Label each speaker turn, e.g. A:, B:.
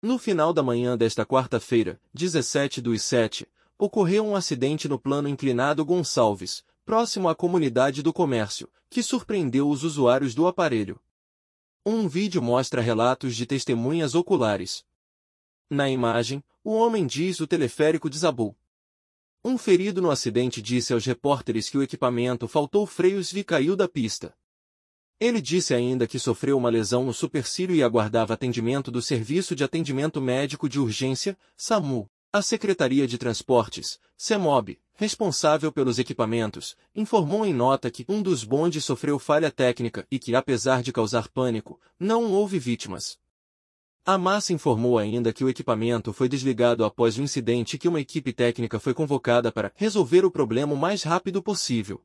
A: No final da manhã desta quarta-feira, 17 dos 7, ocorreu um acidente no plano inclinado Gonçalves, próximo à comunidade do comércio, que surpreendeu os usuários do aparelho. Um vídeo mostra relatos de testemunhas oculares. Na imagem, o homem diz o teleférico desabou. Um ferido no acidente disse aos repórteres que o equipamento faltou freios e caiu da pista. Ele disse ainda que sofreu uma lesão no supercílio e aguardava atendimento do Serviço de Atendimento Médico de Urgência, SAMU. A Secretaria de Transportes, CEMOB, responsável pelos equipamentos, informou em nota que um dos bondes sofreu falha técnica e que, apesar de causar pânico, não houve vítimas. A massa informou ainda que o equipamento foi desligado após o incidente e que uma equipe técnica foi convocada para resolver o problema o mais rápido possível.